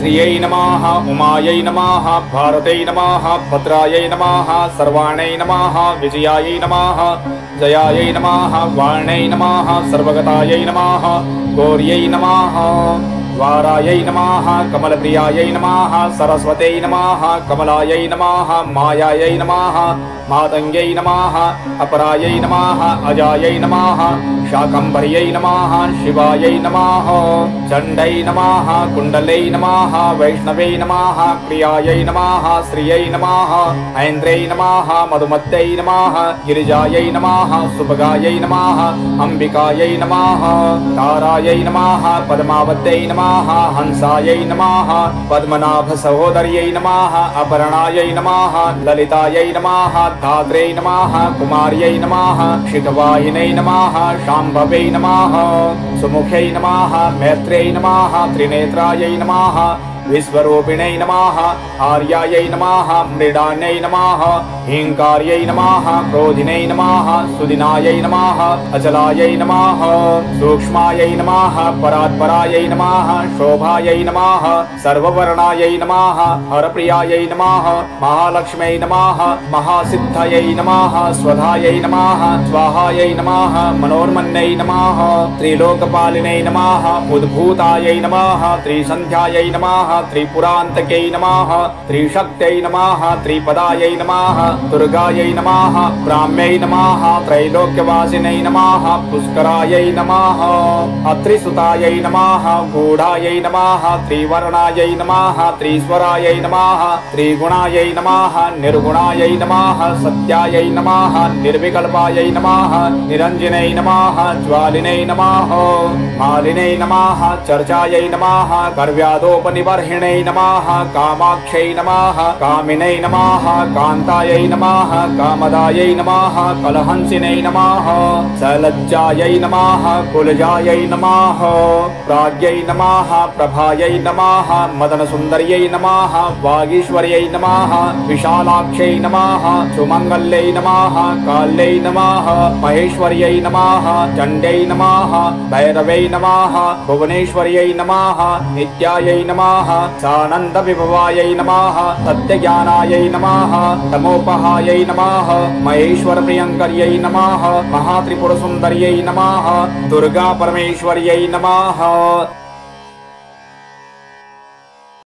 श्रियै नमः उमायै नमः भारतै नमः भद्रायै नमः सर्वाणै नमः विजयायै नमः जयायै नमः वाण्यै नमः सर्वगतायै नमः गौर्यै नमः वारायै नमः कमलप्रियायै नमः सरस्वत्यै नमः कमलायै नमः मायायै नमः मातङ्ग्यै नमः अपरायै नमः अजायै नमः शाकम्भर्यै नमः शिवायै नमः चण्डै नमः कुण्डलै नमः वैष्णवे नमः प्रियायै नमः श्रियै नमः ऐन्द्रै नमः मधुमत्यै नमः गिरिजायै नमः सुभगायै नमः अम्बिकायै नमः तारायै नमः पद्मावत्यै नमः हंसायै नमः पद्मनाभसहोदर्यै नमः अपर्णायै नमः ललितायै नमः धात्रे नमः कुमार्यै नमः शिखवाहिनै नमः शाम्भवे नमः सुमुख्यै नमः, मैत्र्यै नमः, त्रिनेत्रायै नमः, विश्वरूपिणै नमः, आर्यायै नमः, मृडान्यै नमः हीङ्कार्यै नमः, क्रोधिनै नमः, सुदिनायै नमः, अचलायै नमः, सूक्ष्मायै नमः, परात्परायै नमः, शोभायै नमः, सर्ववर्णायै नमः, हरप्रियायै नमः, महालक्ष्म्यै नमः, महासिद्धयै नमः, स्वधायै नमः, स्वाहायै नमः मनोन्मन्यै नमः त्रिलोकपालिनै नमः, उद्भूतायै नमः, त्रिसन्ध्यायै नमः, त्रिपुरान्तकै नमः त्रिशक्त्यै नमः, त्रिपदायै नमः, दुर्गायै नमः, ब्राह्म्यै नमः, त्रैलोक्यवासिनै नमः, पुष्करायै नमः, अत्रिसुतायै नमः, गूढायै नमः, त्रिवर्णायै नमः, त्रिस्वरायै नमः, त्रिगुणायै नमः, निर्गुणायै नमः, सत्यायै नमः, निर्विकल्पायै नमः, निरञ्जनै नमः, ज्वालिनै नमः। मालिनै नमः, चर्चायै नमः कर्व्यादोपनिबर्हिणै नमः कामाक्षै नमः, कामिनै नमः, कान्तायै नमः, कामदायै नमः, कलहंसिनै नमः, सलज्जायै नमः, कुलजायै नमः, प्राज्ञै नमः, प्रभायै नमः, मदनसुन्दर्यै नमः, वागीश्वर्यै नमः विशालाक्षै नमः, सुमङ्गल्यै नमः, काल्यै नमः, महेश्वर्यै नमः, चण्ड्यै नमः भैरवै नमः भुवनेश्वर्यै नमः नित्यायै नमः सानन्दविभवायै नमः सत्यज्ञानायै नमः तमोपहायै नमः महेश्वरप्रियङ्कर्यै नमः महात्रिपुरसुन्दर्यै नमः दुर्गापरमेश्वर्यै नमः